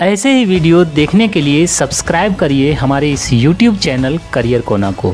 ऐसे ही वीडियो देखने के लिए सब्सक्राइब करिए हमारे इस यूट्यूब चैनल करियर कोना को।